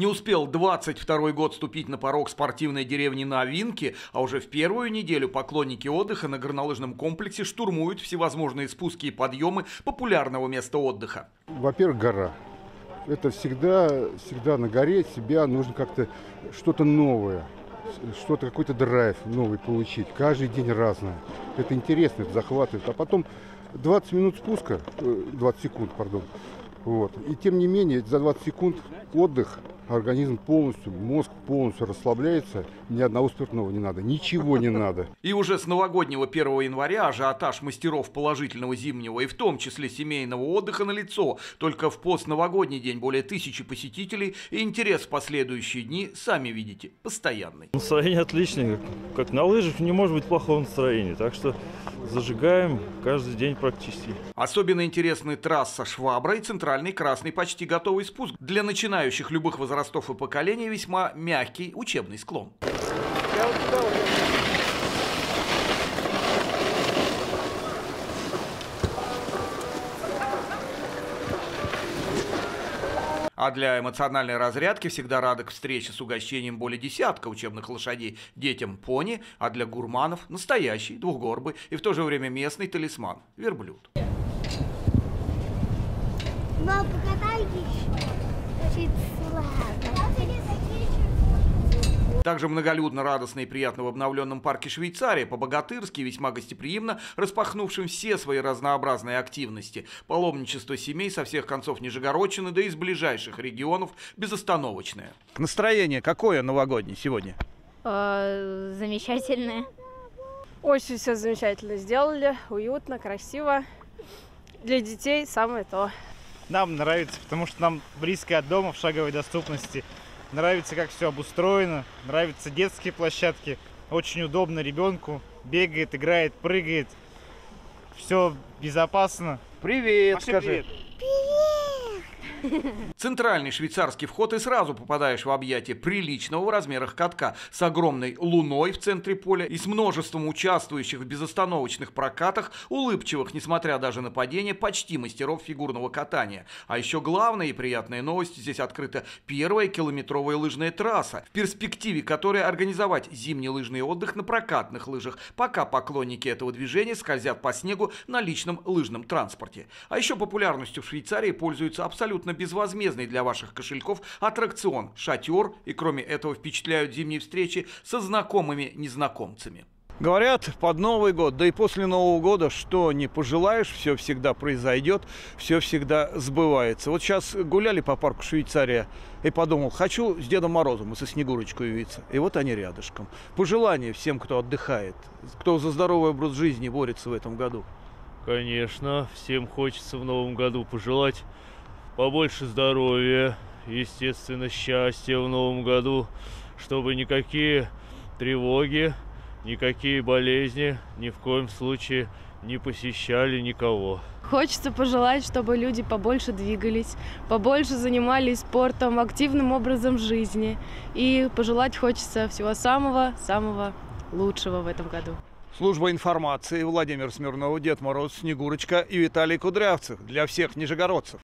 Не успел 22 год ступить на порог спортивной деревни Новинки, а уже в первую неделю поклонники отдыха на горнолыжном комплексе штурмуют всевозможные спуски и подъемы популярного места отдыха. Во-первых, гора. Это всегда, всегда на горе себя нужно как-то что-то новое, что-то, какой-то драйв новый получить. Каждый день разное. Это интересно, это захватывает. А потом 20 минут спуска, э, 20 секунд, пардон. Вот. И тем не менее, за 20 секунд отдых, организм полностью, мозг полностью расслабляется, ни одного спиртного не надо, ничего не надо. И уже с новогоднего 1 января ажиотаж мастеров положительного зимнего и в том числе семейного отдыха на лицо. Только в постновогодний день более тысячи посетителей и интерес в последующие дни, сами видите, постоянный. Настроение отличное. Как на лыжах не может быть плохого настроения. Так что зажигаем каждый день практически. Особенно интересны трасса Швабра и центральный красный почти готовый спуск. Для начинающих любых возрастов и поколений весьма мягкий учебный склон. А для эмоциональной разрядки всегда рады к встрече с угощением более десятка учебных лошадей детям пони, а для гурманов настоящий, двухгорбый и в то же время местный талисман – верблюд. Мам, покатай еще. Также многолюдно, радостно и приятно в обновленном парке Швейцария, по-богатырски, весьма гостеприимно, распахнувшим все свои разнообразные активности. Паломничество семей со всех концов Нижегородчины, да и из ближайших регионов безостановочное. Настроение какое новогоднее сегодня? Э, Замечательное. Очень все замечательно сделали, уютно, красиво. Для детей самое то. Нам нравится, потому что нам близко от дома, в шаговой доступности. Нравится, как все обустроено, нравятся детские площадки. Очень удобно ребенку. Бегает, играет, прыгает. Все безопасно. Привет, Маши, скажи. привет. Центральный швейцарский вход и сразу попадаешь в объятия приличного в размерах катка с огромной луной в центре поля и с множеством участвующих в безостановочных прокатах, улыбчивых, несмотря даже на падение, почти мастеров фигурного катания. А еще главная и приятная новость, здесь открыта первая километровая лыжная трасса, в перспективе которой организовать зимний лыжный отдых на прокатных лыжах, пока поклонники этого движения скользят по снегу на личном лыжном транспорте. А еще популярностью в Швейцарии пользуются абсолютно безвозмездный для ваших кошельков аттракцион «Шатер» и кроме этого впечатляют зимние встречи со знакомыми незнакомцами. Говорят, под Новый год, да и после Нового года, что не пожелаешь, все всегда произойдет, все всегда сбывается. Вот сейчас гуляли по парку Швейцария и подумал, хочу с Дедом Морозом и со Снегурочкой увидеться. И вот они рядышком. Пожелания всем, кто отдыхает, кто за здоровый образ жизни борется в этом году. Конечно, всем хочется в новом году пожелать побольше здоровья, естественно, счастья в новом году, чтобы никакие тревоги, никакие болезни ни в коем случае не посещали никого. Хочется пожелать, чтобы люди побольше двигались, побольше занимались спортом, активным образом жизни. И пожелать хочется всего самого-самого лучшего в этом году. Служба информации Владимир Смирнов, Дед Мороз, Снегурочка и Виталий Кудрявцев для всех нижегородцев.